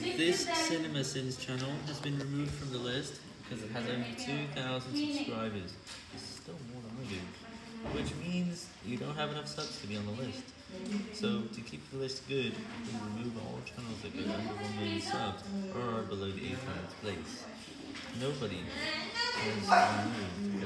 This Cinema Sins channel has been removed from the list because it has only 2,000 subscribers. It's still more than I do. Which means you don't have enough subs to be on the list. So to keep the list good, we remove all channels that go under 1 million subs or are below the 800th place. Nobody has removed